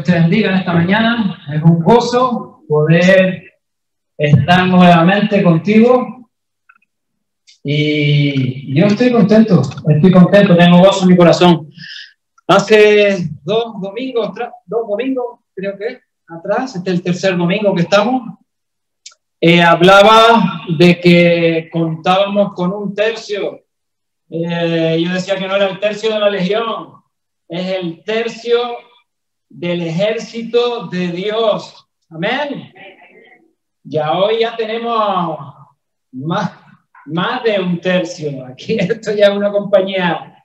Dios te bendiga en esta mañana. Es un gozo poder estar nuevamente contigo. Y yo estoy contento, estoy contento, tengo gozo en mi corazón. Hace dos domingos, dos domingos creo que atrás, este es el tercer domingo que estamos, eh, hablaba de que contábamos con un tercio. Eh, yo decía que no era el tercio de la legión, es el tercio del ejército de Dios. Amén. Ya hoy ya tenemos más, más de un tercio. Aquí esto ya es una compañía.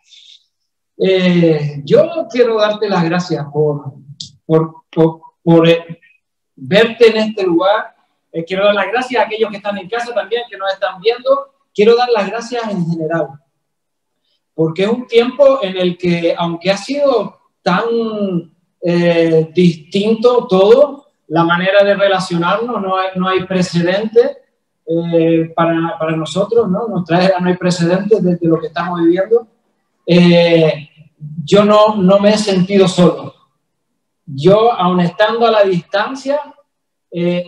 Eh, yo quiero darte las gracias por, por, por, eh, verte en este lugar. Eh, quiero dar las gracias a aquellos que están en casa también, que nos están viendo. Quiero dar las gracias en general. Porque es un tiempo en el que, aunque ha sido tan eh, distinto todo, la manera de relacionarnos, no hay, no hay precedente eh, para, para, nosotros, ¿no? Nuestra era no hay precedentes desde lo que estamos viviendo. Eh, yo no, no me he sentido solo. Yo, aun estando a la distancia,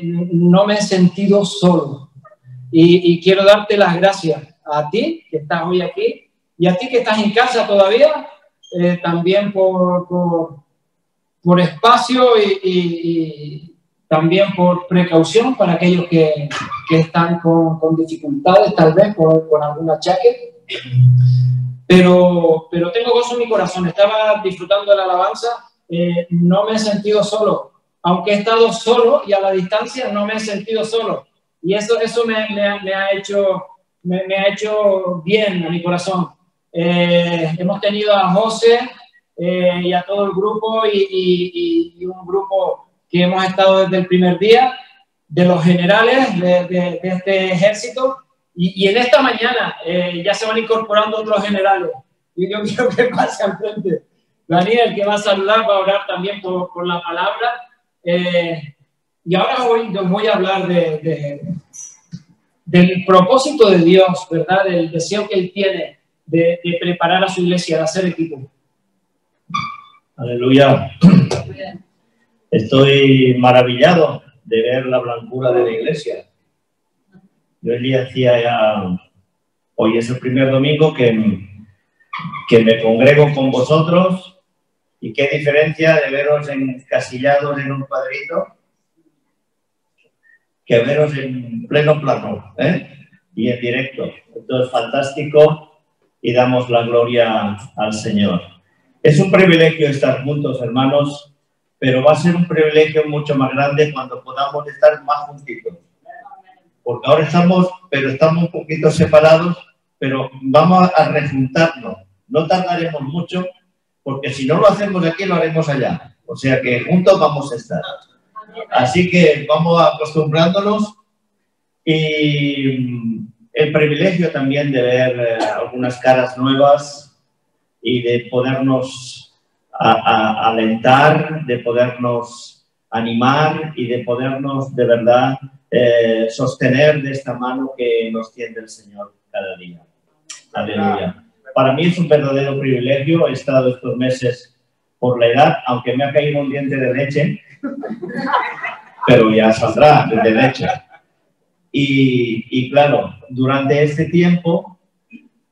no me he sentido solo. Y, quiero darte las gracias a ti, que estás hoy aquí, y a ti que estás en casa todavía, también por por espacio y, también por precaución para aquellos que, que están con, con, dificultades, tal vez con, con algún achaque. Pero, pero tengo gozo en mi corazón, estaba disfrutando de la alabanza, eh, no me he sentido solo, aunque he estado solo y a la distancia, no me he sentido solo. Y eso, eso me, me, me ha, hecho, me, me, ha hecho bien a mi corazón. Eh, hemos tenido a José, eh, y a todo el grupo y, y, un grupo que hemos estado desde el primer día, de los generales de, de, este ejército. Y, y, en esta mañana eh, ya se van incorporando otros generales. Y yo quiero que pase al frente. Daniel, que va a saludar, va a orar también por, por la palabra. Eh, y ahora hoy os voy a hablar de, del propósito de Dios, ¿verdad? Del deseo que Él tiene de, de preparar a su iglesia, de hacer equipo. Aleluya. Estoy maravillado de ver la blancura de la iglesia. Yo el día hacía ya, hoy es el primer domingo que, que me congrego con vosotros y qué diferencia de veros encasillados en un cuadrito que veros en pleno plano ¿eh? y en directo. Esto es fantástico y damos la gloria al Señor. Es un privilegio estar juntos, hermanos, pero va a ser un privilegio mucho más grande cuando podamos estar más juntitos. Porque ahora estamos, pero estamos un poquito separados, pero vamos a rejuntarnos. No tardaremos mucho, porque si no lo hacemos aquí, lo haremos allá. O sea que juntos vamos a estar. Así que vamos acostumbrándonos y el privilegio también de ver eh, algunas caras nuevas, y de podernos alentar, de podernos animar y de podernos de verdad eh, sostener de esta mano que nos tiende el Señor cada día. Aleluya. Para mí es un verdadero privilegio. He estado estos meses por la edad, aunque me ha caído un diente de leche, pero ya saldrá de leche. Y, y claro, durante este tiempo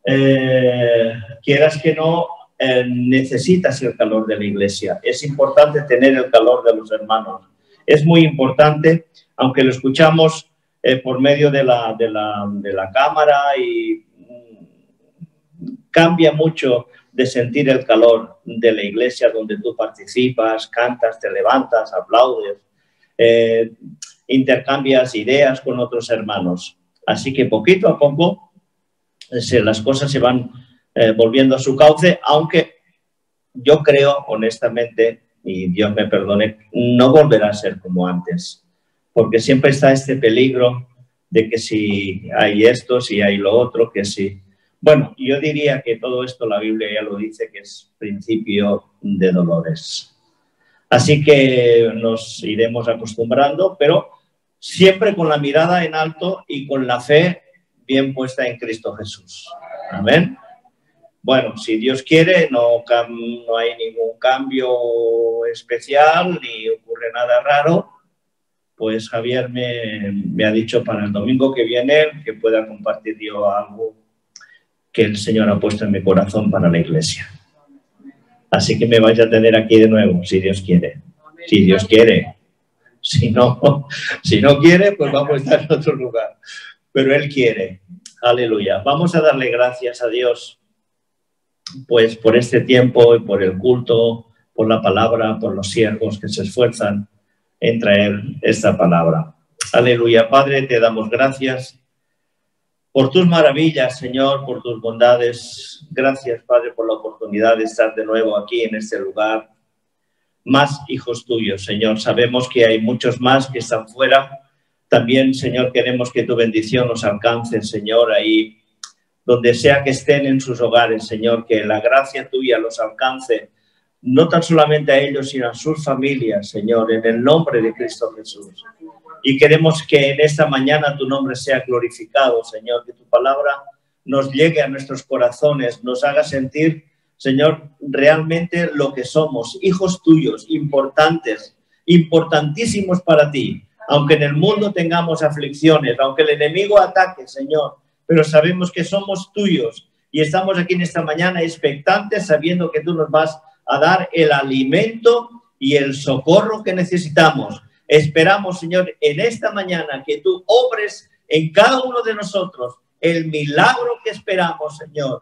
eh, quieras que no, eh, necesitas el calor de la iglesia. Es importante tener el calor de los hermanos. Es muy importante, aunque lo escuchamos eh, por medio de la, de, la, cámara y mm, cambia mucho de sentir el calor de la iglesia donde tú participas, cantas, te levantas, aplaudes, intercambias ideas con otros hermanos. Así que poquito a poco las cosas se van eh, volviendo a su cauce, aunque yo creo, honestamente, y Dios me perdone, no volverá a ser como antes, porque siempre está este peligro de que si hay esto, si hay lo otro, que si... Bueno, yo diría que todo esto la Biblia ya lo dice, que es principio de dolores. Así que nos iremos acostumbrando, pero siempre con la mirada en alto y con la fe bien puesta en Cristo Jesús. Amén. bueno, si Dios quiere, no, hay ningún cambio especial ni ocurre nada raro, pues Javier me, me, ha dicho para el domingo que viene que pueda compartir yo algo que el Señor ha puesto en mi corazón para la iglesia. Así que me vais a tener aquí de nuevo, si Dios quiere. Si Dios quiere. Si no, si no quiere, pues vamos a estar en otro lugar. Pero Él quiere. Aleluya. Vamos a darle gracias a Dios, pues por este tiempo y por el culto, por la palabra, por los siervos que se esfuerzan en traer esta palabra. Aleluya. Padre, te damos gracias por tus maravillas, Señor, por tus bondades. Gracias, Padre, por la oportunidad de estar de nuevo aquí en este lugar. Más hijos tuyos, Señor. Sabemos que hay muchos más que están fuera. También, Señor, queremos que tu bendición nos alcance, Señor, ahí donde sea que estén en sus hogares, Señor, que la gracia tuya los alcance, no tan solamente a ellos, sino a sus familias, Señor, en el nombre de Cristo Jesús. Y queremos que en esta mañana tu nombre sea glorificado, Señor, que tu palabra nos llegue a nuestros corazones, nos haga sentir, Señor, realmente lo que somos, hijos tuyos, importantes, importantísimos para ti. Aunque en el mundo tengamos aflicciones, aunque el enemigo ataque, Señor, pero sabemos que somos tuyos y estamos aquí en esta mañana expectantes sabiendo que tú nos vas a dar el alimento y el socorro que necesitamos Esperamos, Señor, en esta mañana que tú obres en cada uno de nosotros el milagro que esperamos, Señor.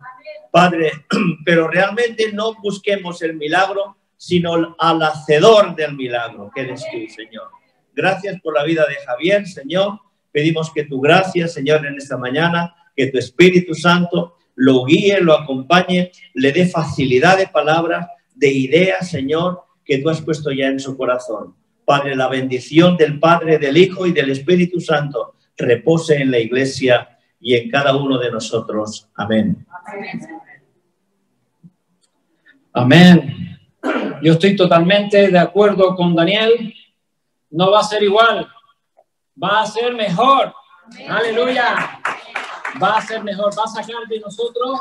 Padre, pero realmente no busquemos el milagro, sino al hacedor del milagro, que eres tú, Señor. Gracias por la vida de Javier, Señor. Pedimos que tu gracia, Señor, en esta mañana, que tu Espíritu Santo lo guíe, lo acompañe, le dé facilidad de palabras, de ideas, Señor, que tú has puesto ya en su corazón. Padre, la bendición del Padre, del Hijo y del Espíritu Santo repose en la iglesia y en cada uno de nosotros. Amén. Amén. Yo estoy totalmente de acuerdo con Daniel. No va a ser igual, va a ser mejor. Aleluya. Va a ser mejor, va a sacar de nosotros,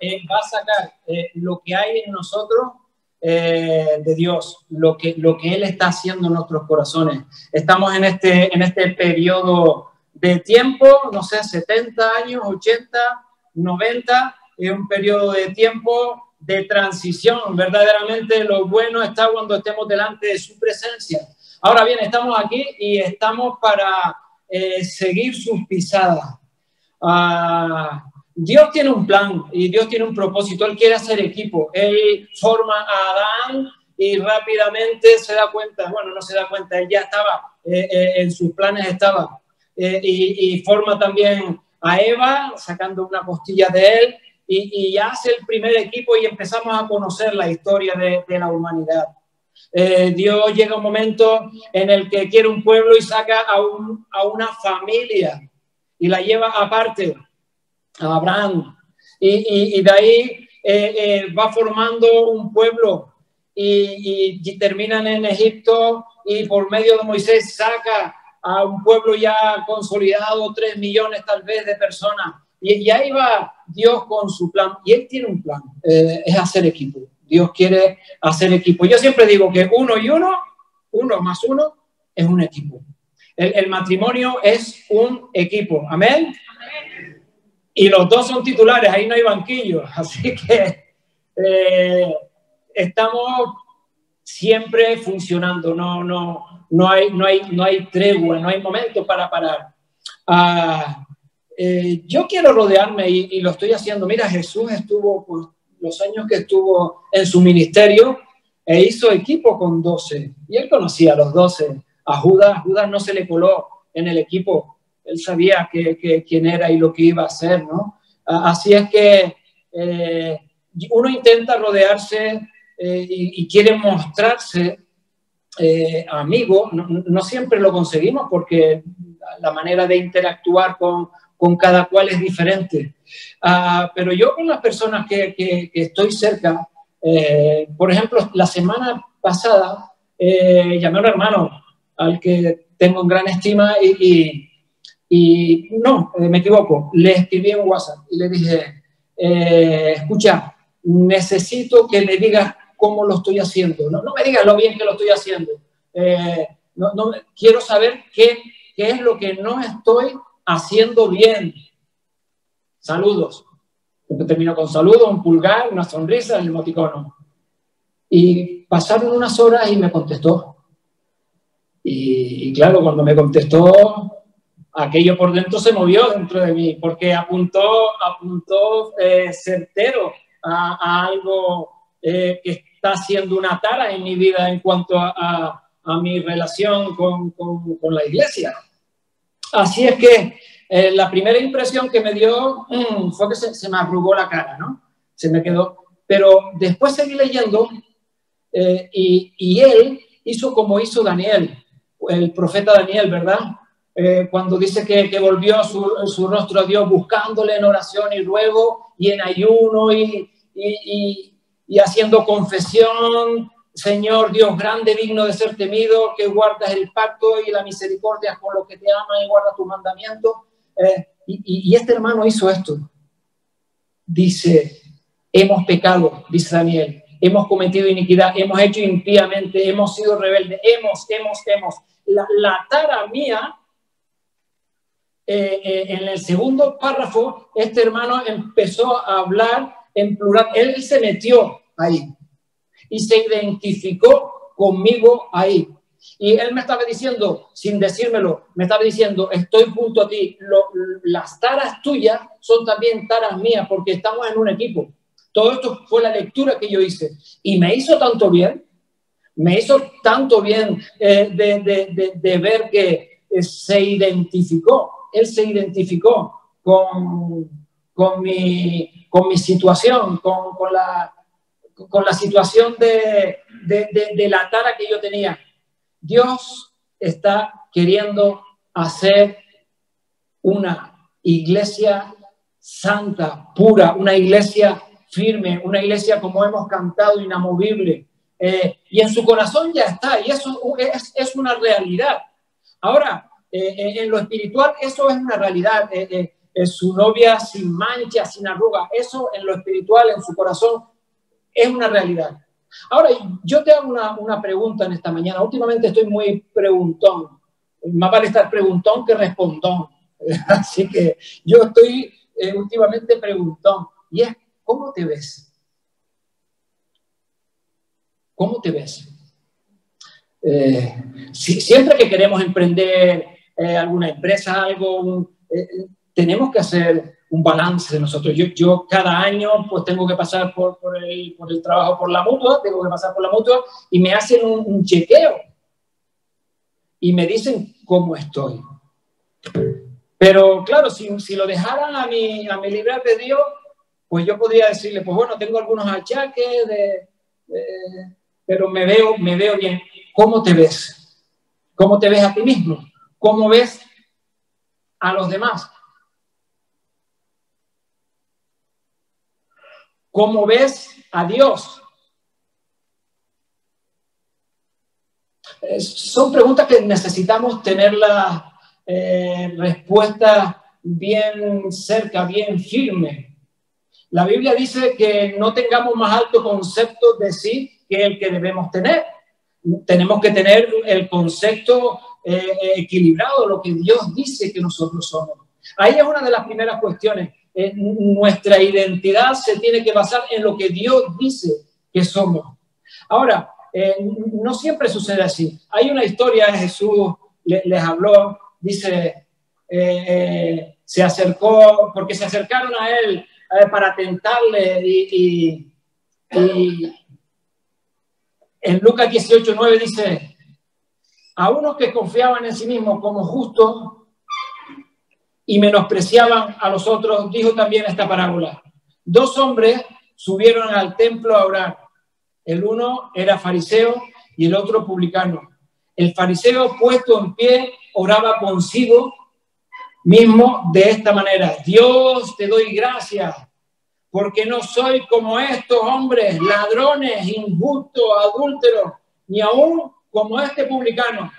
eh, va a sacar eh, lo que hay en nosotros eh, de Dios, lo que, lo que Él está haciendo en nuestros corazones. Estamos en este, en este periodo de tiempo, no sé, 70 años, 80, 90, es un periodo de tiempo de transición. Verdaderamente lo bueno está cuando estemos delante de su presencia. Ahora bien, estamos aquí y estamos para eh, seguir sus pisadas. Ah, Dios tiene un plan y Dios tiene un propósito. Él quiere hacer equipo. Él forma a Adán y rápidamente se da cuenta, bueno, no se da cuenta, él ya estaba, eh, eh, en sus planes estaba. Y, forma también a Eva, sacando una costilla de él, y, hace el primer equipo y empezamos a conocer la historia de, la humanidad. Dios llega un momento en el que quiere un pueblo y saca a, una familia y la lleva aparte a Abraham. Y, de ahí eh, eh, va formando un pueblo y, terminan en Egipto y por medio de Moisés saca a un pueblo ya consolidado, tres millones tal vez de personas. Y, ahí va Dios con su plan. Y Él tiene un plan, eh, es hacer equipo. Dios quiere hacer equipo. Yo siempre digo que uno y uno, uno más uno, es un equipo. El, matrimonio es un equipo. Amén y los dos son titulares, ahí no hay banquillo, así que eh, estamos siempre funcionando, no, no, no, hay, no, hay, no hay tregua, no hay momento para parar. Ah, eh, yo quiero rodearme y, lo estoy haciendo. Mira, Jesús estuvo los años que estuvo en su ministerio e hizo equipo con 12 y él conocía a los 12. A Judas, Judas no se le coló en el equipo él sabía que, quién era y lo que iba a hacer, ¿no? Así es que eh, uno intenta rodearse eh, y, quiere mostrarse eh, amigo, no, siempre lo conseguimos porque la manera de interactuar con, cada cual es diferente. Ah, pero yo con las personas que, estoy cerca, por ejemplo, la semana pasada llamé a un hermano al que tengo en gran estima y y no, eh, me equivoco, le escribí en WhatsApp y le dije, eh, escucha, necesito que me digas cómo lo estoy haciendo. No, no me digas lo bien que lo estoy haciendo. Eh, no, no, quiero saber qué, qué es lo que no estoy haciendo bien. Saludos. termino con saludos, un pulgar, una sonrisa, el emoticono. Y pasaron unas horas y me contestó. Y, claro, cuando me contestó, aquello por dentro se movió dentro de mí, porque apuntó, apuntó eh, certero a, algo eh, que está siendo una tara en mi vida en cuanto a, mi relación con, la iglesia. Así es que eh, la primera impresión que me dio mm, fue que se, me arrugó la cara, ¿no? Se me quedó. Pero después seguí leyendo y, y él hizo como hizo Daniel el profeta Daniel, ¿verdad? Eh, cuando dice que, volvió su, rostro a Dios buscándole en oración y ruego y en ayuno y, haciendo confesión, Señor Dios grande, digno de ser temido, que guardas el pacto y la misericordia con los que te aman y guarda tu mandamiento. Eh, y, este hermano hizo esto. Dice, hemos pecado, dice Daniel, hemos cometido iniquidad, hemos hecho impíamente, hemos sido rebeldes, hemos, hemos, hemos la, tara mía, eh, eh, en el segundo párrafo, este hermano empezó a hablar en plural. Él se metió ahí y se identificó conmigo ahí. Y él me estaba diciendo, sin decírmelo, me estaba diciendo, estoy junto a ti. las taras tuyas son también taras mías porque estamos en un equipo. Todo esto fue la lectura que yo hice. Y me hizo tanto bien me hizo tanto bien eh, de, ver que eh, se identificó, él se identificó con, con, mi, con mi situación, con, con, la, con la situación de, de la tara que yo tenía. Dios está queriendo hacer una iglesia santa, pura, una iglesia firme, una iglesia como hemos cantado, inamovible, eh, y en su corazón ya está, y eso es, es una realidad. Ahora, eh, eh, en lo espiritual, eso es una realidad. su novia sin mancha, sin arruga, eso en lo espiritual, en su corazón, es una realidad. Ahora, yo te hago una, una pregunta en esta mañana. Últimamente estoy muy preguntón. Más vale estar preguntón que respondón. Así que yo estoy últimamente preguntón. Y es, ¿cómo te ves? ¿Cómo te ves? Eh, siempre que queremos emprender eh, alguna empresa, algo, eh, tenemos que hacer un balance de nosotros. Yo, yo, cada año pues tengo que pasar por, por, el, por, el, trabajo por la mutua, tengo que pasar por la mutua y me hacen un, chequeo y me dicen cómo estoy. Pero claro, si, si lo dejaran a mi, a mi libre Dios, pues yo podría decirle, pues bueno, tengo algunos achaques de, de pero me veo, me veo bien. ¿Cómo te ves? ¿Cómo te ves a ti mismo? ¿Cómo ves a los demás? ¿Cómo ves a Dios? son preguntas que necesitamos tener la eh, respuesta bien cerca, bien firme. La Biblia dice que no tengamos más alto concepto de sí que el que debemos tener. Tenemos que tener el concepto eh, equilibrado, lo que Dios dice que nosotros somos. Ahí es una de las primeras cuestiones. Eh, nuestra identidad se tiene que basar en lo que Dios dice que somos. Ahora, eh, no siempre sucede así. Hay una historia, Jesús les habló, dice, se acercó, porque se acercaron a él para tentarle y, en Lucas 18, 9 dice, a unos que confiaban en sí mismos como justos y menospreciaban a los otros, dijo también esta parábola. Dos hombres subieron al templo a orar. El uno era fariseo y el otro publicano. El fariseo puesto en pie oraba consigo mismo de esta manera. Dios, te doy gracias porque no soy como estos hombres, ladrones, injustos, adúlteros, ni aún como este publicano.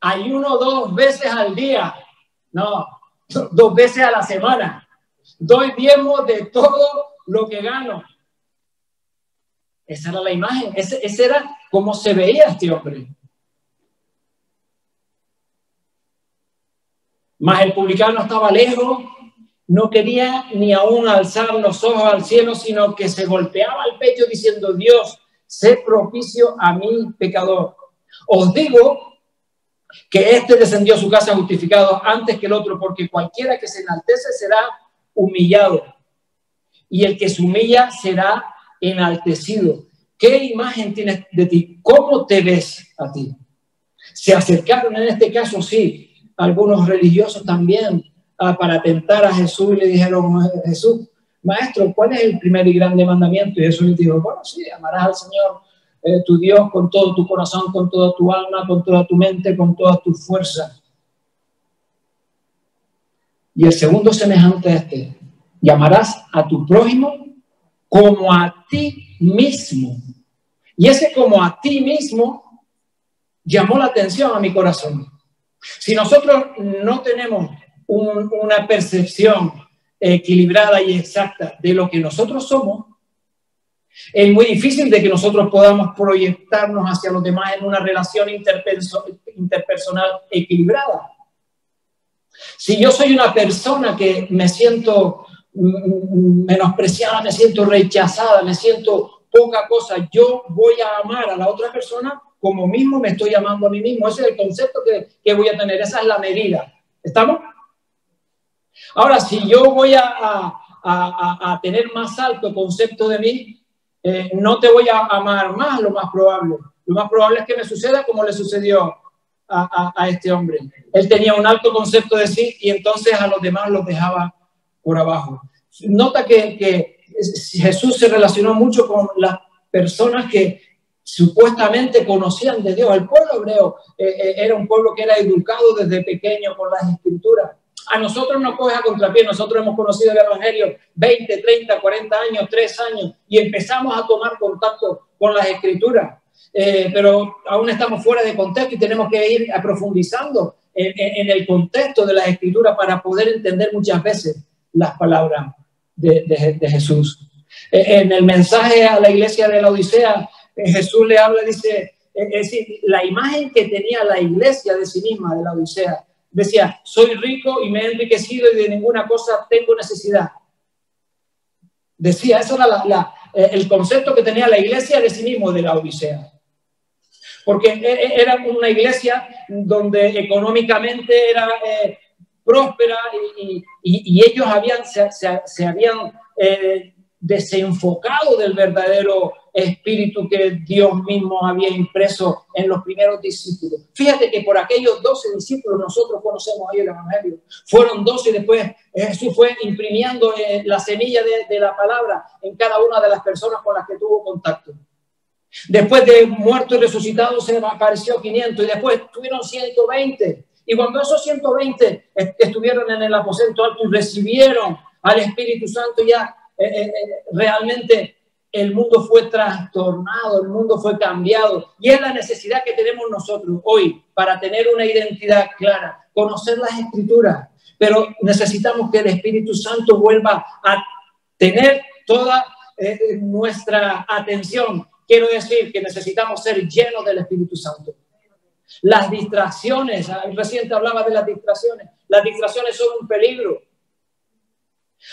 Hay uno dos veces al día, no, dos veces a la semana. Doy diezmo de todo lo que gano. Esa era la imagen, ese, era cómo se veía este hombre. Mas el publicano estaba lejos, no quería ni aún alzar los ojos al cielo, sino que se golpeaba el pecho diciendo, Dios, sé propicio a mi pecador. Os digo que éste descendió a su casa justificado antes que el otro, porque cualquiera que se enaltece será humillado, y el que se humilla será enaltecido. ¿Qué imagen tienes de ti? ¿Cómo te ves a ti? Se acercaron en este caso, sí, algunos religiosos también ah, para tentar a Jesús y le dijeron, Jesús, maestro, ¿cuál es el primer y grande mandamiento? Y Jesús les dijo, bueno, sí, amarás al Señor tu Dios con todo tu corazón, con toda tu alma, con toda tu mente, con toda tu fuerza. Y el segundo semejante a este, llamarás a tu prójimo como a ti mismo. Y ese como a ti mismo llamó la atención a mi corazón. Si nosotros no tenemos una percepción equilibrada y exacta de lo que nosotros somos, es muy difícil de que nosotros podamos proyectarnos hacia los demás en una relación interpersonal equilibrada. Si yo soy una persona que me siento menospreciada, me siento rechazada, me siento poca cosa, yo voy a amar a la otra persona como mismo me estoy llamando a mí mismo. Ese es el concepto que, voy a tener, esa es la medida. ¿Estamos? Ahora, si yo voy a, a, tener más alto concepto de mí, eh, no te voy a amar más, lo más probable. Lo más probable es que me suceda como le sucedió a, este hombre. Él tenía un alto concepto de sí y entonces a los demás los dejaba por abajo. Nota que, que Jesús se relacionó mucho con las personas que supuestamente conocían de Dios. El pueblo hebreo eh, eh, era un pueblo que era educado desde pequeño por las escrituras. A nosotros nos coge a contrapié, nosotros hemos conocido el Evangelio 20, 30, 40 años, 3 años y empezamos a tomar contacto con las escrituras. Eh, pero aún estamos fuera de contexto y tenemos que ir profundizando en, el contexto de las escrituras para poder entender muchas veces las palabras de, de Jesús. En el mensaje a la iglesia de la Odisea, Jesús le habla, dice, es decir, la imagen que tenía la iglesia de sí misma, de la Odisea, decía, soy rico y me he enriquecido y de ninguna cosa tengo necesidad. Decía, eso era eh, el concepto que tenía la iglesia de sí mismo, de la Odisea. Porque e, e, era una iglesia donde económicamente era eh, próspera y, ellos habían, se, habían eh, desenfocado del verdadero espíritu que Dios mismo había impreso en los primeros discípulos. Fíjate que por aquellos doce discípulos nosotros conocemos ahí el Evangelio. Fueron doce y después Jesús fue imprimiendo eh, la semilla de, la palabra en cada una de las personas con las que tuvo contacto. Después de muerto y resucitado se apareció 500 y después tuvieron 120. Y cuando esos 120 estuvieron en el aposento alto recibieron al Espíritu Santo ya eh, eh, realmente el mundo fue trastornado, el mundo fue cambiado. Y es la necesidad que tenemos nosotros hoy para tener una identidad clara, conocer las escrituras. Pero necesitamos que el Espíritu Santo vuelva a tener toda eh, nuestra atención. Quiero decir que necesitamos ser llenos del Espíritu Santo. Las distracciones, ah, reciente hablaba de las distracciones, las distracciones son un peligro.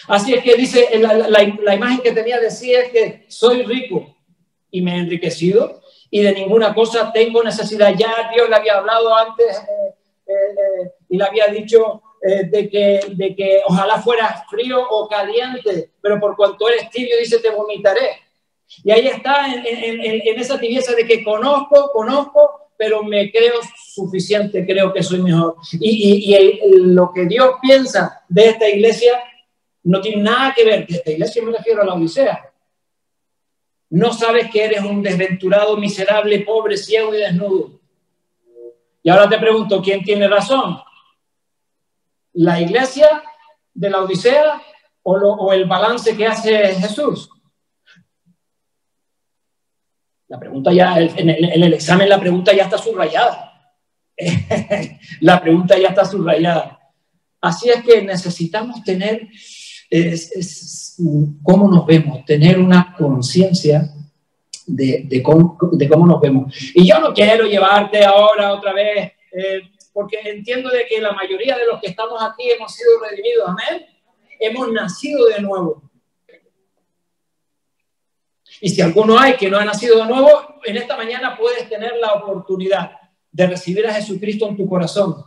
Así es que dice, la, imagen que tenía decía que soy rico y me he enriquecido y de ninguna cosa tengo necesidad. Ya Dios le había hablado antes eh, eh, eh, y le había dicho de, que, de que ojalá fuera frío o caliente, pero por cuanto eres tibio, dice, te vomitaré. Y ahí está en, esa tibieza de que conozco, conozco, pero me creo suficiente, creo que soy mejor. Y lo que Dios piensa de esta iglesia no tiene nada que ver, de esta iglesia me refiero a la Odisea. No sabes que eres un desventurado, miserable, pobre, ciego y desnudo. Y ahora te pregunto, ¿quién tiene razón? ¿La iglesia de la Odisea o, el balance que hace Jesús? La pregunta ya, en el examen la pregunta ya está subrayada. la pregunta ya está subrayada. Así es que necesitamos tener es, cómo nos vemos, tener una conciencia de, cómo, nos vemos. Y yo no quiero llevarte ahora otra vez, eh, porque entiendo de que la mayoría de los que estamos aquí hemos sido redimidos, amén. Hemos nacido de nuevo. Y si alguno hay que no ha nacido de nuevo, en esta mañana puedes tener la oportunidad de recibir a Jesucristo en tu corazón.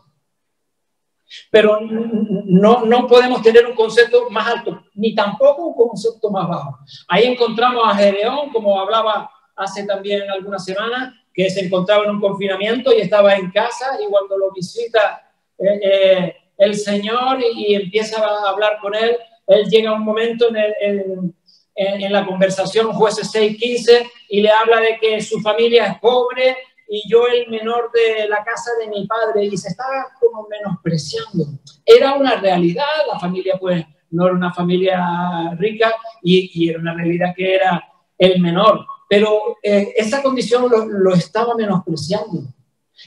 Pero no, no podemos tener un concepto más alto, ni tampoco un concepto más bajo. Ahí encontramos a Gedeón, como hablaba hace también algunas semanas, que se encontraba en un confinamiento y estaba en casa y cuando lo visita eh, eh, el Señor y, empieza a hablar con él, él llega a un momento en, en la conversación, jueces 6.15, y le habla de que su familia es pobre y yo el menor de la casa de mi padre y se estaba como menospreciando. Era una realidad, la familia pues no era una familia rica y, era una realidad que era el menor, pero eh, esa condición lo, estaba menospreciando.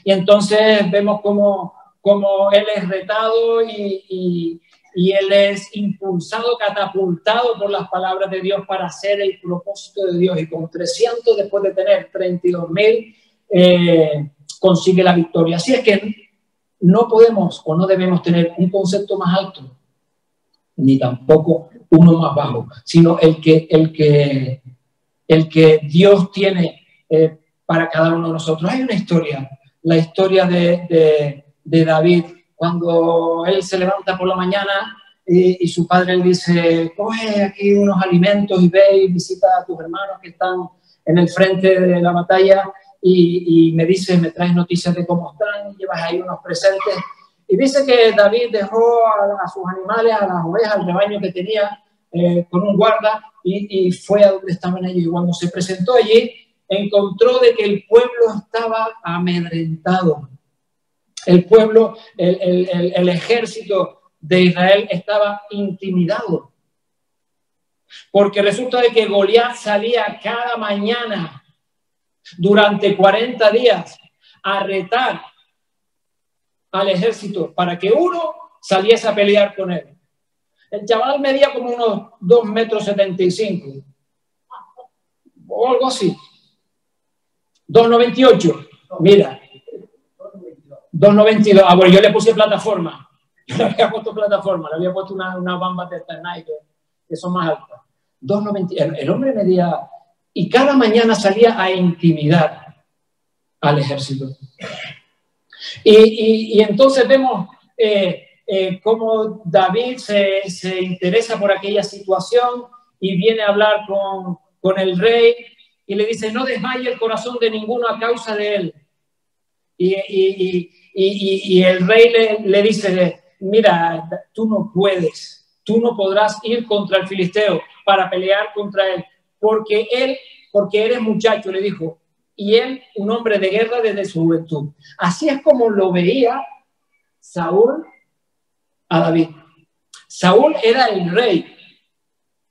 Y entonces vemos como, como él es retado y, y, y él es impulsado, catapultado por las palabras de Dios para hacer el propósito de Dios. Y con 300, después de tener 32 mil, eh, consigue la victoria. Así es que no podemos o no debemos tener un concepto más alto, ni tampoco uno más bajo, sino el que, el que, el que Dios tiene eh, para cada uno de nosotros. Hay una historia, la historia de, de, David, cuando él se levanta por la mañana y, su padre le dice, coge aquí unos alimentos y ve y visita a tus hermanos que están en el frente de la batalla y, me dice, me traes noticias de cómo están, llevas ahí unos presentes. Y dice que David dejó a, sus animales, a las ovejas, al rebaño que tenía eh, con un guarda y, y, fue a donde estaban ellos. Y cuando se presentó allí, encontró de que el pueblo estaba amedrentado. El pueblo, el, el, el ejército de Israel estaba intimidado. Porque resulta de que Goliat salía cada mañana durante 40 días a retar al ejército para que uno saliese a pelear con él. El chaval medía como unos 2 metros 75 o algo así. 2,98. Mira. 2,92. Ah, bueno, yo le puse plataforma. Yo le había puesto plataforma, le había puesto una, una bamba de Nike, que son más altas. 2,90. el hombre medía y cada mañana salía a intimidar al ejército. Y, entonces vemos eh, eh, cómo David se, interesa por aquella situación y viene a hablar con, el rey y le dice, no desmaye el corazón de ninguno a causa de él. Y, el rey le, le dice, mira, tú no puedes, tú no podrás ir contra el filisteo para pelear contra él, porque él, porque eres muchacho, le dijo, y él un hombre de guerra desde su juventud. Así es como lo veía Saúl a David. Saúl era el rey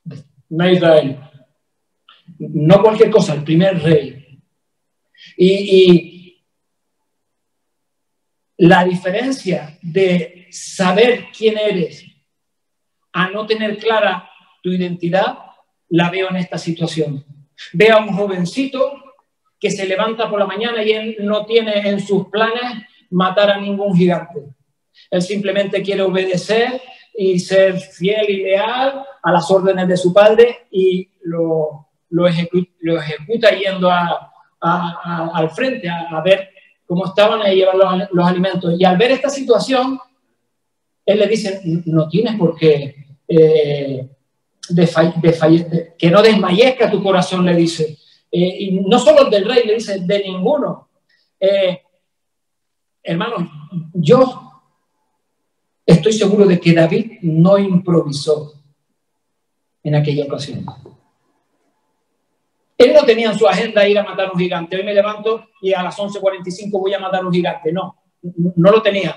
de Israel. No cualquier cosa, el primer rey. Y, y la diferencia de saber quién eres a no tener clara tu identidad la veo en esta situación. Veo a un jovencito que se levanta por la mañana y él no tiene en sus planes matar a ningún gigante. Él simplemente quiere obedecer y ser fiel y leal a las órdenes de su padre y lo, lo, ejecuta, yendo al frente a, ver cómo estaban a llevar los, alimentos. Y al ver esta situación, él le dice, no tienes por qué eh, de, que no desmayezca tu corazón, le dice. Eh, y no solo del rey, le dice, de ninguno. Eh, hermanos, yo estoy seguro de que David no improvisó en aquella ocasión. Él no tenía en su agenda ir a matar un gigante. Hoy me levanto y a las 11.45 voy a matar un gigante. No, no lo tenía.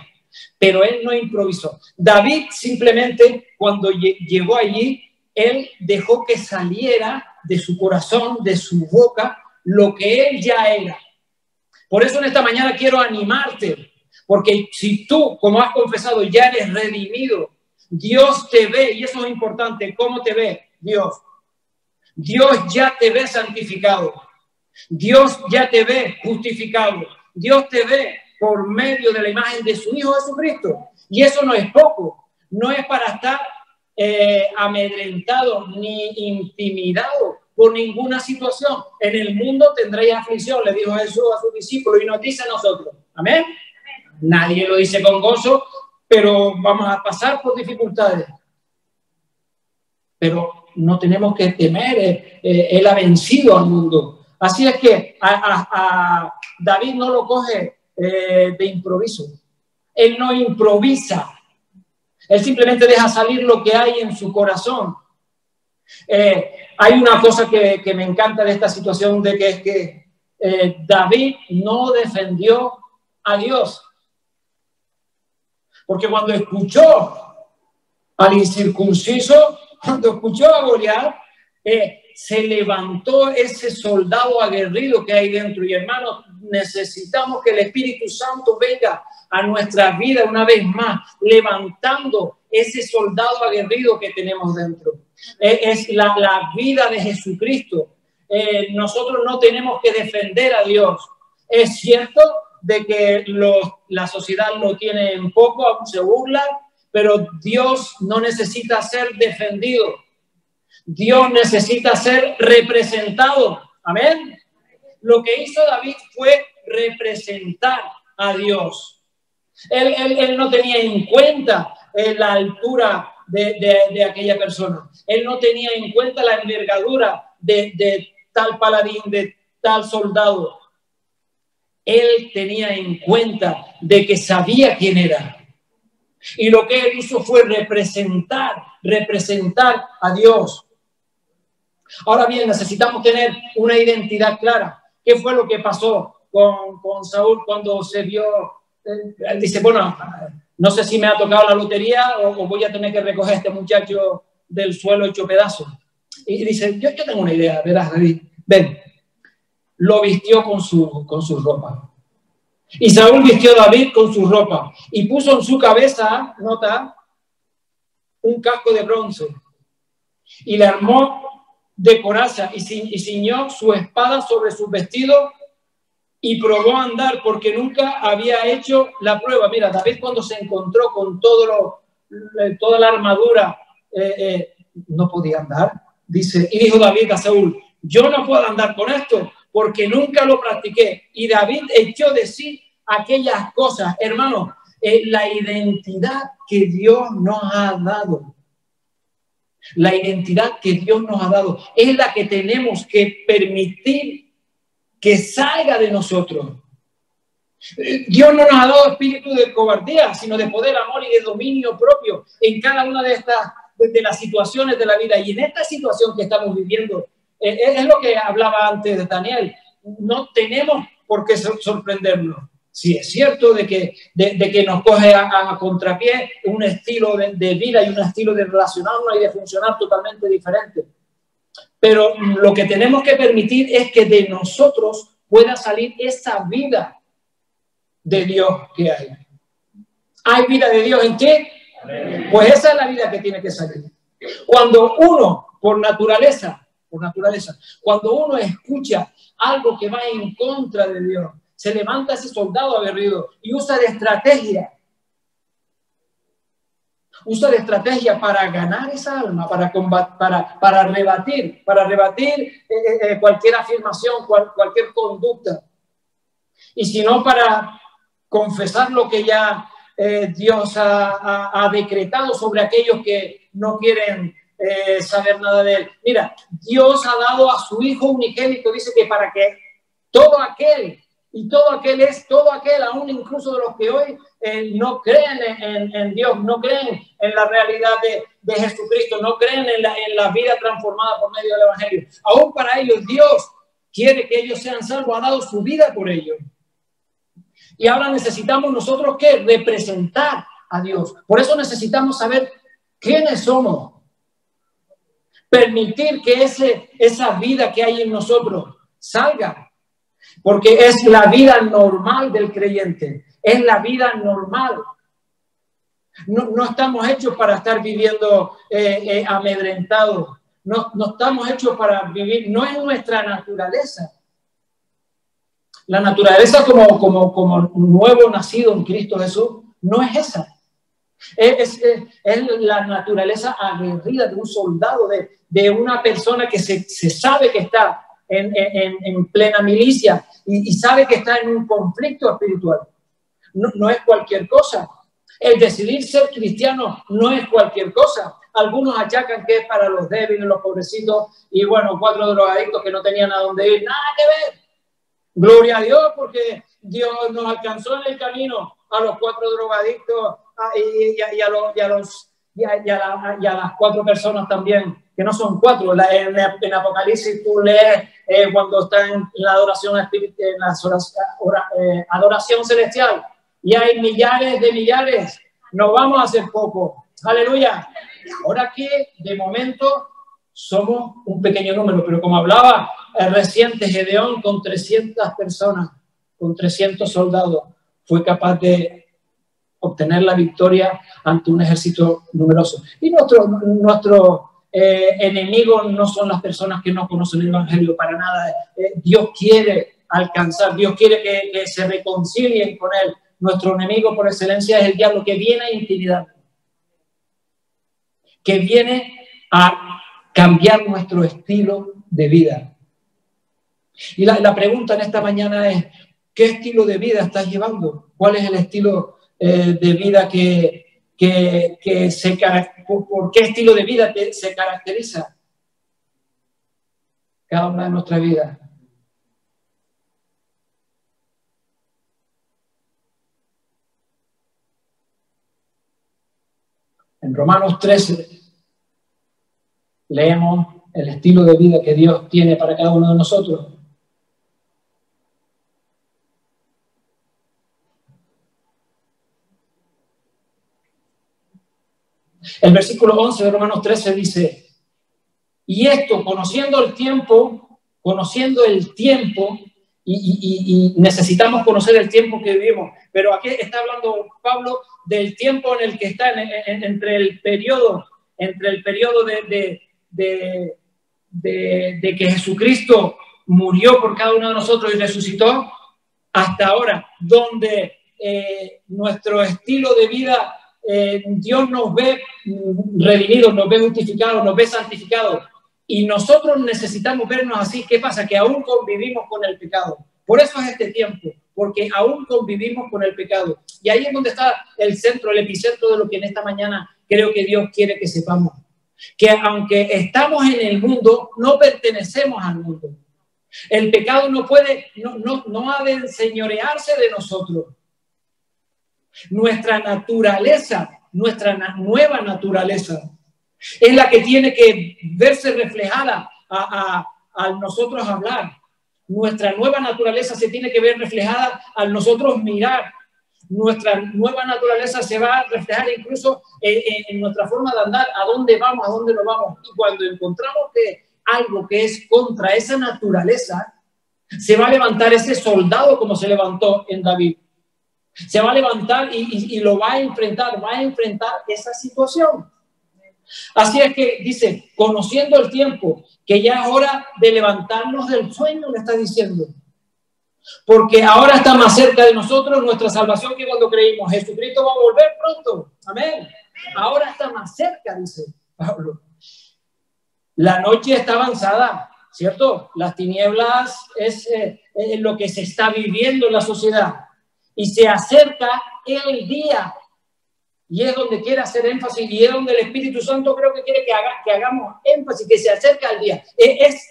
Pero él no improvisó. David simplemente cuando llegó allí él dejó que saliera de su corazón, de su boca, lo que él ya era. Por eso en esta mañana quiero animarte, porque si tú, como has confesado, ya eres redimido, Dios te ve, y eso es importante, ¿cómo te ve Dios? Dios ya te ve santificado. Dios ya te ve justificado. Dios te ve por medio de la imagen de su Hijo Jesucristo. Y eso no es poco. No es para estar eh, amedrentado ni intimidado por ninguna situación. En el mundo tendréis aflicción, le dijo Jesús a sus discípulos y nos dice a nosotros. Amén. Nadie lo dice con gozo, pero vamos a pasar por dificultades. Pero no tenemos que temer, eh, eh, él ha vencido al mundo. Así es que a, David no lo coge eh, de improviso. Él no improvisa. Él simplemente deja salir lo que hay en su corazón. hay una cosa que, me encanta de esta situación, de que es que David no defendió a Dios. Porque cuando escuchó al incircunciso, cuando escuchó a Goliat, eh, se levantó ese soldado aguerrido que hay dentro. Y hermanos, necesitamos que el Espíritu Santo venga a nuestra vida una vez más, levantando ese soldado aguerrido que tenemos dentro. Eh, es la, la, vida de Jesucristo. Eh, nosotros no tenemos que defender a Dios. Es cierto de que la sociedad lo tiene en poco, aún se burla, pero Dios no necesita ser defendido. Dios necesita ser representado. Amén. Lo que hizo David fue representar a Dios. Él, no tenía en cuenta eh, la altura de, aquella persona. Él no tenía en cuenta la envergadura de, de tal paladín, de tal soldado. Él tenía en cuenta de que sabía quién era. Y lo que él hizo fue representar, representar a Dios. Ahora bien, necesitamos tener una identidad clara. ¿Qué fue lo que pasó con, con Saúl cuando se vio? Él dice, bueno, no sé si me ha tocado la lotería o, voy a tener que recoger a este muchacho del suelo hecho pedazo. Y dice, yo, yo tengo una idea, verás, David, ven, lo vistió con su, con su ropa. Y Saúl vistió a David con su ropa y puso en su cabeza, nota, un casco de bronce y le armó de coraza y, ciñó su espada sobre su vestido y probó a andar porque nunca había hecho la prueba. Mira, David cuando se encontró con todo lo, toda la armadura, eh, eh, no podía andar. Dice, y dijo David a Saúl, yo no puedo andar con esto porque nunca lo practiqué. Y David echó de sí aquellas cosas, hermano, eh, la identidad que Dios nos ha dado. La identidad que Dios nos ha dado es la que tenemos que permitir que salga de nosotros. Dios no nos ha dado espíritu de cobardía, sino de poder, amor y de dominio propio en cada una de estas de las situaciones de la vida. Y en esta situación que estamos viviendo, eh, es lo que hablaba antes de Daniel, no tenemos por qué sorprendernos. Si es cierto de que, de, que nos coge a, contrapié un estilo de, vida y un estilo de relacionarnos y de funcionar totalmente diferente. Pero lo que tenemos que permitir es que de nosotros pueda salir esa vida de Dios que hay. ¿Hay vida de Dios en qué? Pues esa es la vida que tiene que salir. Cuando uno, por naturaleza, por naturaleza, cuando uno escucha algo que va en contra de Dios, se levanta ese soldado aguerrido y usa de estrategia. Usa de estrategia para ganar esa alma, para, combatir, para, para rebatir, para rebatir eh, eh, eh, cualquier afirmación, cualquier conducta. Y si no, para confesar lo que ya Dios ha, decretado sobre aquellos que no quieren saber nada de él. Mira, Dios ha dado a su Hijo unigénito, dice que para que todo aquel y todo aquel es, todo aquel, aún incluso de los que hoy eh, no creen en, Dios, no creen en la realidad de, Jesucristo, no creen en la, en la, vida transformada por medio del Evangelio. Aún para ellos Dios quiere que ellos sean salvos, ha dado su vida por ellos. Y ahora necesitamos nosotros que representar a Dios. Por eso necesitamos saber quiénes somos. Permitir que ese, esa vida que hay en nosotros salga porque es la vida normal del creyente, es la vida normal. No, estamos hechos para estar viviendo eh, eh, amedrentados, no, no estamos hechos para vivir, no es nuestra naturaleza. La naturaleza como, como, como nuevo nacido en Cristo Jesús no es esa. Es, es, la naturaleza aguerrida de un soldado, de, de una persona que se, se, sabe que está en, en, en plena milicia y, y, sabe que está en un conflicto espiritual. No, no es cualquier cosa. El decidir ser cristiano no es cualquier cosa. Algunos achacan que es para los débiles, los pobrecitos, y bueno, cuatro drogadictos que no tenían a dónde ir, nada que ver. Gloria a Dios, porque Dios nos alcanzó en el camino a los cuatro drogadictos los, los y, a las cuatro personas también, que no son cuatro. La, en, en, Apocalipsis tú lees eh, cuando está en la adoración, en la eh, adoración celestial y hay millares de millares. No vamos a hacer poco. Aleluya. Ahora que de momento somos un pequeño número, pero como hablaba el reciente Gedeón con 300 personas, con 300 soldados, fue capaz de obtener la victoria ante un ejército numeroso. Y nuestro, nuestro eh, enemigo no son las personas que no conocen el Evangelio para nada. Eh, Dios quiere alcanzar, Dios quiere que, se reconcilien con Él. Nuestro enemigo por excelencia es el diablo que viene a intimidar, que viene a cambiar nuestro estilo de vida. Y la, la pregunta en esta mañana es, ¿qué estilo de vida estás llevando? ¿Cuál es el estilo eh, de vida que, que, se por, qué estilo de vida se caracteriza cada una de nuestras vidas. En Romanos 13 leemos el estilo de vida que Dios tiene para cada uno de nosotros. El versículo 11 de Romanos 13 dice, y esto, conociendo el tiempo, conociendo el tiempo, y, necesitamos conocer el tiempo que vivimos, pero aquí está hablando Pablo del tiempo en el que está, en, en, entre el periodo, entre el periodo de, de, de, de, que Jesucristo murió por cada uno de nosotros y resucitó, hasta ahora, donde eh, nuestro estilo de vida eh, Dios nos ve redimidos, nos ve justificados, nos ve santificados. Y nosotros necesitamos vernos así. ¿Qué pasa? Que aún convivimos con el pecado. Por eso es este tiempo, porque aún convivimos con el pecado. Y ahí es donde está el centro, el epicentro de lo que en esta mañana creo que Dios quiere que sepamos. Que aunque estamos en el mundo, no pertenecemos al mundo. El pecado no puede, no, no, no ha de enseñorearse de nosotros. Nuestra naturaleza, nuestra nueva naturaleza, es la que tiene que verse reflejada a, nosotros hablar. Nuestra nueva naturaleza se tiene que ver reflejada al nosotros mirar. Nuestra nueva naturaleza se va a reflejar incluso en, en, nuestra forma de andar, a dónde vamos, a dónde nos vamos. Y cuando encontramos que algo que es contra esa naturaleza, se va a levantar ese soldado como se levantó en David. Se va a levantar y, lo va a enfrentar, va a enfrentar esa situación. Así es que dice, conociendo el tiempo, que ya es hora de levantarnos del sueño, le está diciendo. Porque ahora está más cerca de nosotros nuestra salvación que cuando creímos. Jesucristo va a volver pronto. Amén. Ahora está más cerca, dice Pablo. La noche está avanzada, ¿cierto? Las tinieblas es, eh, es lo que se está viviendo en la sociedad y se acerca el día. Y es donde quiere hacer énfasis y es donde el Espíritu Santo creo que quiere que, haga, que hagamos énfasis, que se acerca el día. Es,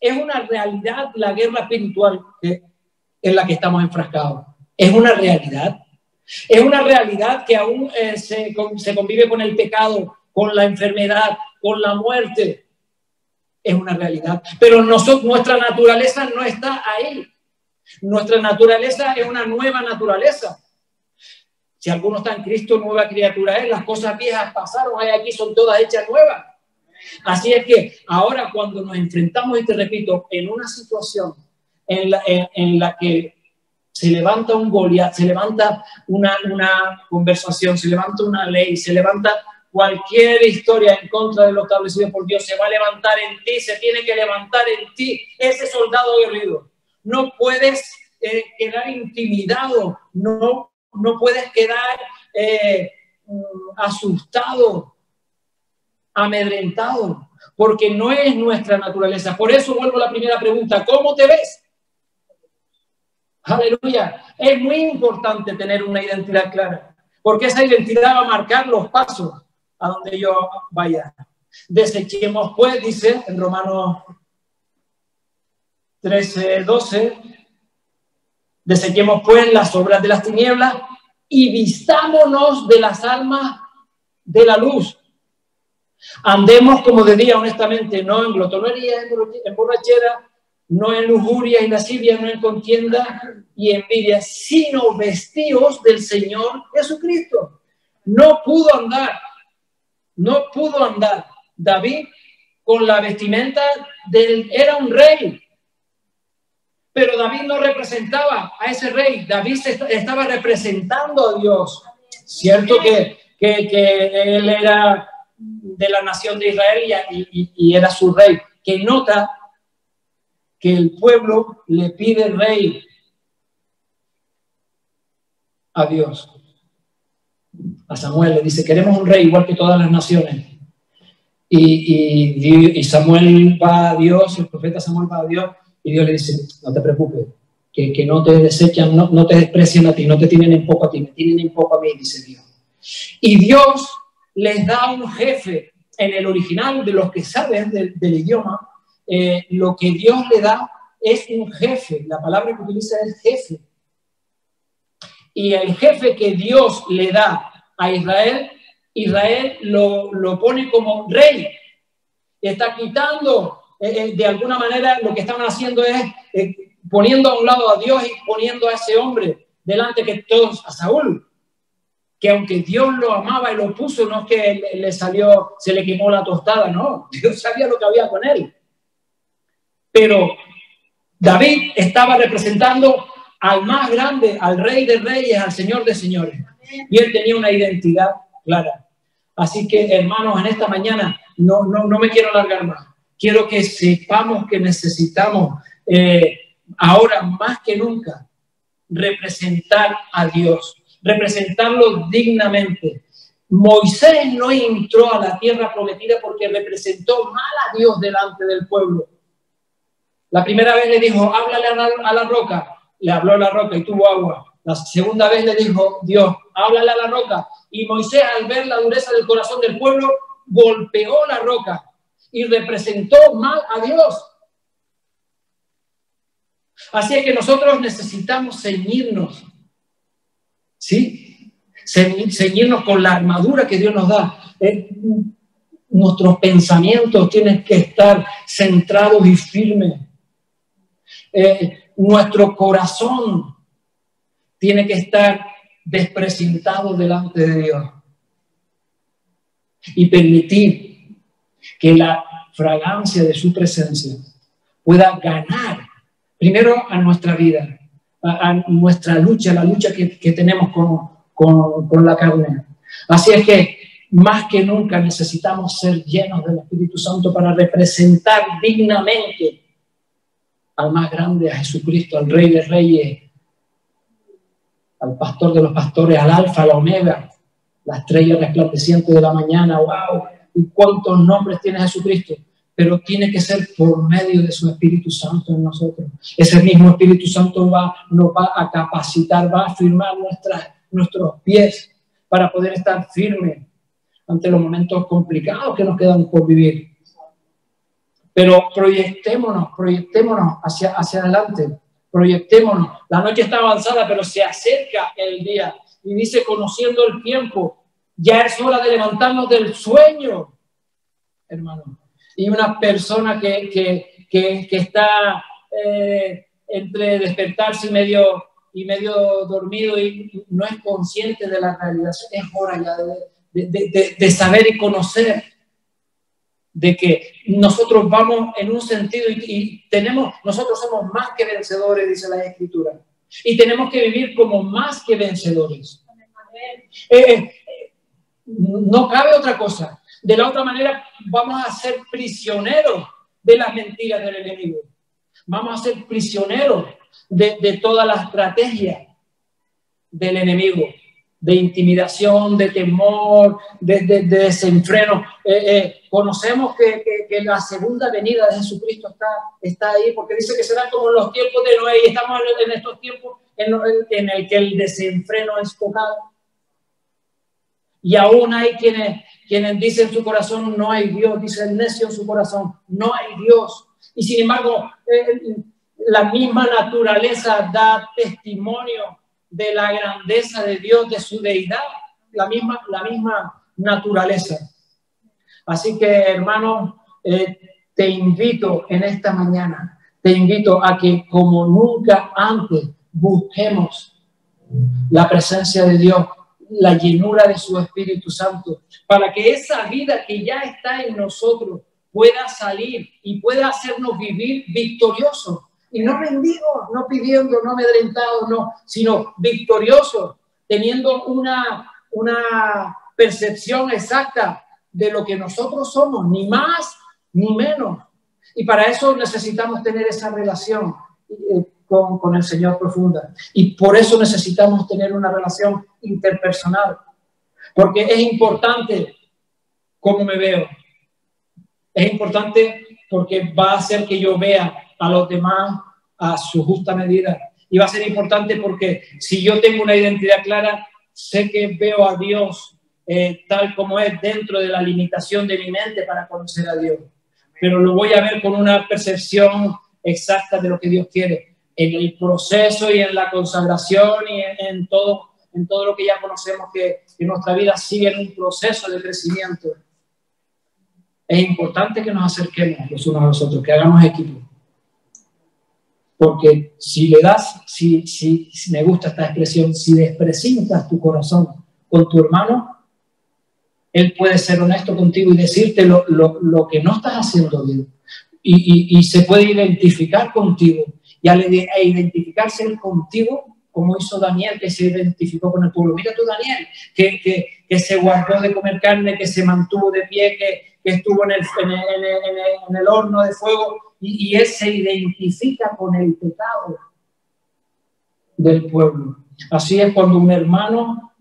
es una realidad la guerra espiritual en la que estamos enfrascados. Es una realidad. Es una realidad que aún eh, se, se convive con el pecado, con la enfermedad, con la muerte. Es una realidad. Pero nosotros, nuestra naturaleza no está ahí. Nuestra naturaleza es una nueva naturaleza. Si alguno está en Cristo, nueva criatura es. Las cosas viejas pasaron, hay aquí son todas hechas nuevas. Así es que ahora cuando nos enfrentamos, y te repito, en una situación en la, en, la que se levanta un Goliat, se levanta una, una conversación, se levanta una ley, se levanta cualquier historia en contra de lo establecido por Dios, se va a levantar en ti, se tiene que levantar en ti ese soldado guerrero no puedes eh, quedar intimidado, no, no puedes quedar eh, mm, asustado, amedrentado, porque no es nuestra naturaleza. Por eso vuelvo a la primera pregunta, ¿cómo te ves? Aleluya. Es muy importante tener una identidad clara, porque esa identidad va a marcar los pasos a donde yo vaya. Desechemos pues, dice en Romanos 13, 12, desechemos pues las obras de las tinieblas y vistámonos de las almas de la luz. Andemos como de día, honestamente, no en glotonería, en borrachera, no en lujuria y lascivia, no en contienda y envidia, sino vestidos del Señor Jesucristo. No pudo andar, no pudo andar David con la vestimenta del, era un rey, pero David no representaba a ese rey, David estaba representando a Dios. Cierto que, que, él era de la nación de Israel y, y era su rey, que nota que el pueblo le pide rey a Dios. A Samuel le dice, queremos un rey igual que todas las naciones. Y, Samuel va a Dios, el profeta Samuel va a Dios, y Dios le dice, no te preocupes, que, no te desechan, no, no, te desprecian a ti, no te tienen en poco a ti, me tienen en poco a mí, dice Dios. Y Dios les da un jefe en el original de los que saben del, idioma, eh, lo que Dios le da es un jefe, la palabra que utiliza es jefe. Y el jefe que Dios le da a Israel Israel lo, lo pone como rey. Está quitando, eh, eh, de alguna manera, lo que estaban haciendo es eh, poniendo a un lado a Dios y poniendo a ese hombre delante que todos, a Saúl, que aunque Dios lo amaba y lo puso, no es que le, salió, se le quemó la tostada, no, Dios sabía lo que había con él. Pero David estaba representando al más grande, al rey de reyes, al señor de señores. Y él tenía una identidad clara. Así que, hermanos, en esta mañana no, no, no me quiero alargar más. Quiero que sepamos que necesitamos eh, ahora más que nunca representar a Dios, representarlo dignamente. Moisés no entró a la tierra prometida porque representó mal a Dios delante del pueblo. La primera vez le dijo, háblale a la, a la roca. Le habló la roca y tuvo agua. La segunda vez le dijo Dios, háblale a la roca. Y Moisés, al ver la dureza del corazón del pueblo, golpeó la roca y representó mal a Dios. Así es que nosotros necesitamos ceñirnos, ¿sí? Ceñirnos con la armadura que Dios nos da. Eh, nuestros pensamientos tienen que estar centrados y firmes. Eh, nuestro corazón tiene que estar despresentado delante de Dios y permitir que la fragancia de su presencia pueda ganar primero a nuestra vida, a, nuestra lucha, la lucha que, tenemos con, con, la carne. Así es que más que nunca necesitamos ser llenos del Espíritu Santo para representar dignamente al más grande, a Jesucristo, al Rey de Reyes, al pastor de los pastores, al alfa, a la omega, la estrella resplandeciente de la mañana, wow, y cuántos nombres tiene Jesucristo, pero tiene que ser por medio de su Espíritu Santo en nosotros. Ese mismo Espíritu Santo va, nos va a capacitar, va a firmar nuestras, nuestros pies para poder estar firmes ante los momentos complicados que nos quedan por vivir. Pero proyectémonos, proyectémonos hacia, hacia adelante proyectémonos. La noche está avanzada, pero se acerca el día. Y dice, conociendo el tiempo, ya es hora de levantarnos del sueño, hermano. Y una persona que, que, que, está eh, entre despertarse y medio, y medio dormido y no es consciente de la realidad, es hora ya de, de, de saber y conocer de que nosotros vamos en un sentido y, tenemos, nosotros somos más que vencedores, dice la Escritura, y tenemos que vivir como más que vencedores. Eh, no cabe otra cosa. De la otra manera, vamos a ser prisioneros de las mentiras del enemigo. Vamos a ser prisioneros de, de toda la estrategia del enemigo de intimidación, de temor, de, desenfreno. Eh, eh, conocemos que, la segunda venida de Jesucristo está, está ahí, porque dice que será como los tiempos de Noé, y estamos en, estos tiempos en, en, el que el desenfreno es total. Y aún hay quienes, quienes dicen en su corazón, no hay Dios, dice el necio en su corazón, no hay Dios. Y sin embargo, eh, la misma naturaleza da testimonio de la grandeza de Dios, de su deidad, la misma, la misma naturaleza. Así que, hermano, eh, te invito en esta mañana, te invito a que como nunca antes busquemos la presencia de Dios, la llenura de su Espíritu Santo, para que esa vida que ya está en nosotros pueda salir y pueda hacernos vivir victoriosos y no rendidos, no pidiendo, no amedrentados, no, sino victoriosos, teniendo una, una percepción exacta de lo que nosotros somos, ni más ni menos. Y para eso necesitamos tener esa relación eh, con, con, el Señor profunda. Y por eso necesitamos tener una relación interpersonal. Porque es importante cómo me veo. Es importante porque va a hacer que yo vea a los demás a su justa medida. Y va a ser importante porque si yo tengo una identidad clara, sé que veo a Dios eh, tal como es dentro de la limitación de mi mente para conocer a Dios. Pero lo voy a ver con una percepción exacta de lo que Dios quiere. En el proceso y en la consagración y en, todo, en todo lo que ya conocemos que, que nuestra vida sigue en un proceso de crecimiento. Es importante que nos acerquemos los unos a los otros, que hagamos equipo. Porque si le das, si, si, me gusta esta expresión, si desprecintas tu corazón con tu hermano, él puede ser honesto contigo y decirte lo, lo, lo que no estás haciendo bien. Y, y, y, se puede identificar contigo. Y al identificarse él contigo, como hizo Daniel, que se identificó con el pueblo. Mira tú, Daniel, que, que, que se guardó de comer carne, que se mantuvo de pie, que, que estuvo en el, en, el, en, el, en el horno de fuego y, y él se identifica con el pecado del pueblo. Así es cuando un hermano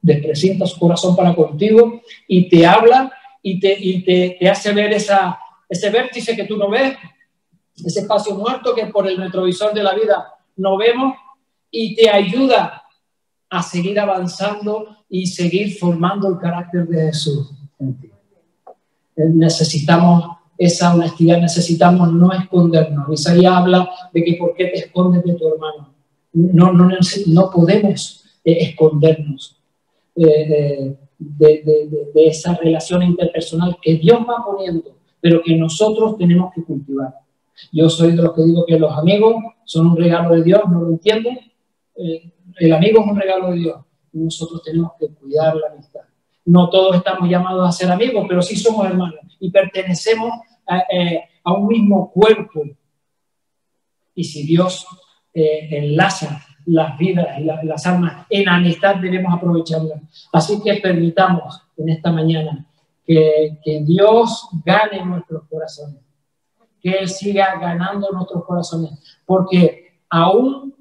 despresenta su corazón para contigo y te habla y te, y te, te hace ver esa, ese vértice que tú no ves, ese espacio muerto que por el retrovisor de la vida no vemos y te ayuda a seguir avanzando y seguir formando el carácter de Jesús Necesitamos esa honestidad, necesitamos no escondernos. Isaías habla de que por qué te escondes de tu hermano. No, no, no podemos eh, escondernos eh, de, de, esa relación interpersonal que Dios va poniendo, pero que nosotros tenemos que cultivar. Yo soy de los que digo que los amigos son un regalo de Dios, ¿no lo entienden? Eh, el amigo es un regalo de Dios nosotros tenemos que cuidar la amistad. No todos estamos llamados a ser amigos, pero sí somos hermanos y pertenecemos a, eh, un mismo cuerpo. Y si Dios eh, enlaza las vidas y las almas en amistad, debemos aprovecharlas. Así que permitamos en esta mañana que Dios gane nuestros corazones, que Él siga ganando nuestros corazones, porque aún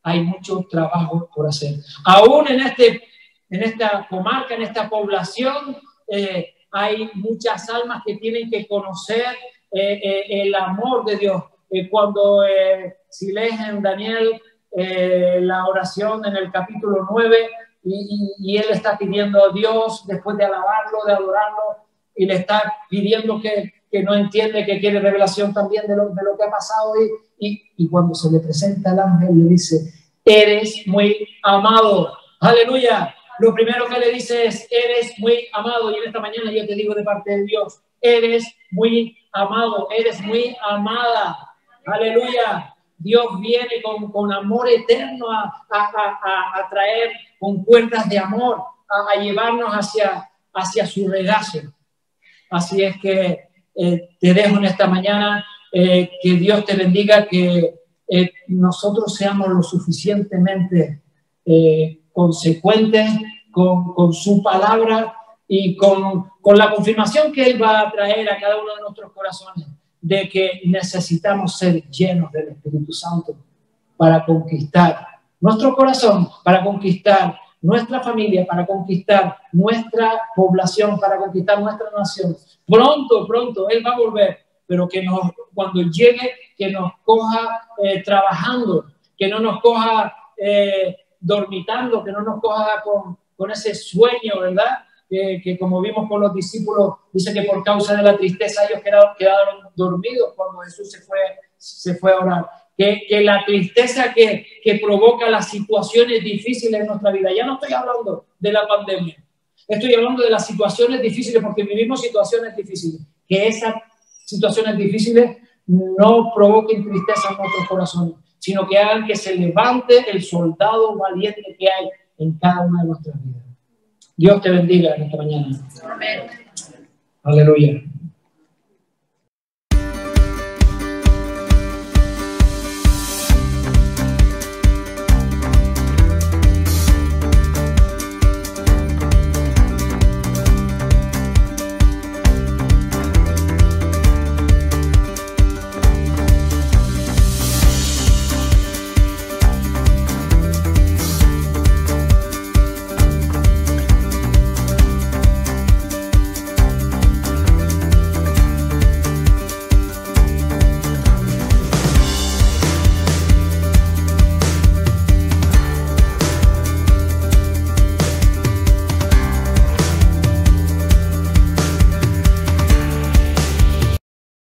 hay mucho trabajo por hacer. Aún en este en esta comarca, en esta población, eh, hay muchas almas que tienen que conocer eh, eh, el amor de Dios. cuando si lees en Daniel la oración en el capítulo 9 y, él está pidiendo a Dios después de alabarlo, de adorarlo, y le está pidiendo que, que no entiende, que quiere revelación también de lo, de lo que ha pasado. Y, y, cuando se le presenta el ángel, le dice, eres muy amado. Aleluya lo primero que le dice es, eres muy amado. Y en esta mañana yo te digo de parte de Dios, eres muy amado, eres muy amada. Aleluya. Dios viene con, con amor eterno a, a, a, traer con cuerdas de amor, a, llevarnos hacia, hacia su regazo. Así es que eh, te dejo en esta mañana, eh, que Dios te bendiga, que eh, nosotros seamos lo suficientemente consecuente con, su palabra y con, la confirmación que Él va a traer a cada uno de nuestros corazones de que necesitamos ser llenos del Espíritu Santo. para conquistar nuestro corazón, para conquistar nuestra familia, para conquistar nuestra población, para conquistar nuestra nación. Pronto, pronto, Él va a volver, pero que nos, cuando llegue, que nos coja eh, trabajando, que no nos coja eh, dormitando, que no nos coja con, con ese sueño, ¿verdad? Que, que, como vimos con los discípulos, dice que por causa de la tristeza ellos quedaron, quedaron dormidos cuando Jesús se fue, se fue a orar que, la tristeza que, que provoca las situaciones difíciles en nuestra vida. Ya no estoy hablando de la pandemia, estoy hablando de las situaciones difíciles porque vivimos situaciones difíciles. Que esas situaciones difíciles no provoquen tristeza en nuestros corazones, sino que hagan que se levante el soldado valiente que hay en cada una de nuestras vidas. Dios te bendiga en esta mañana. Amén. Aleluya.